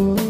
Ooh.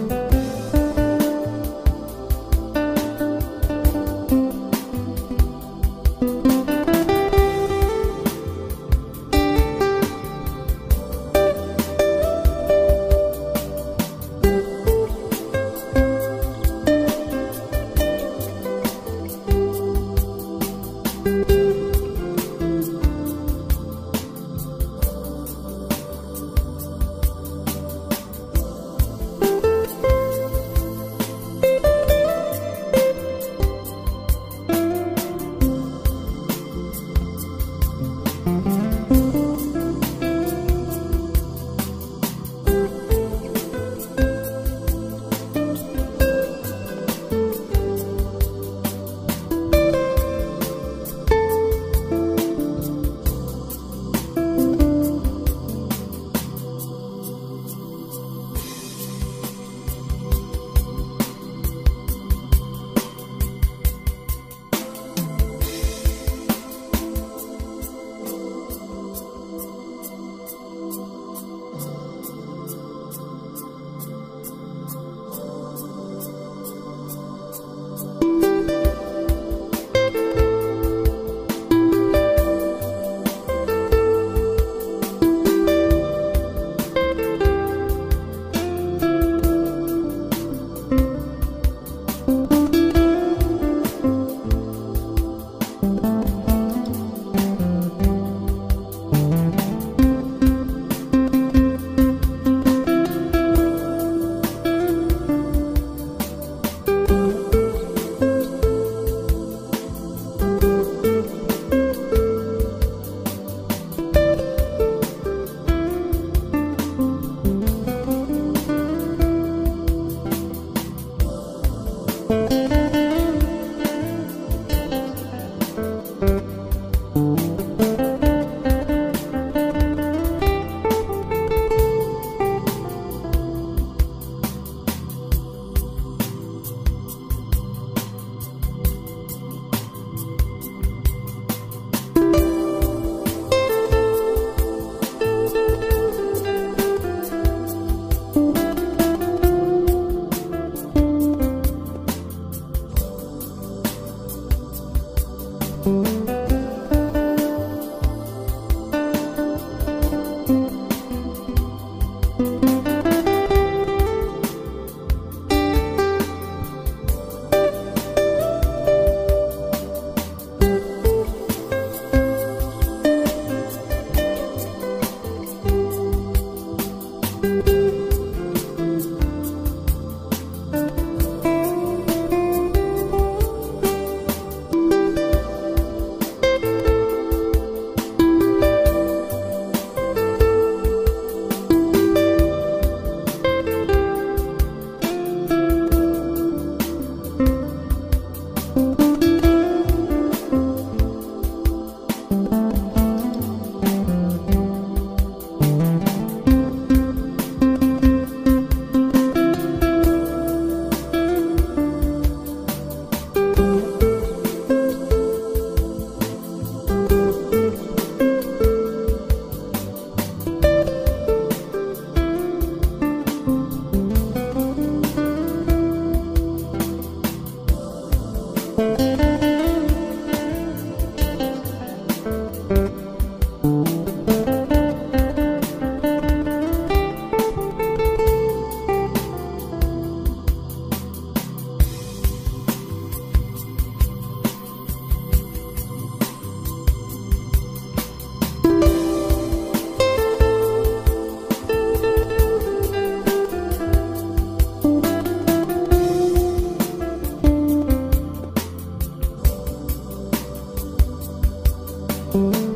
You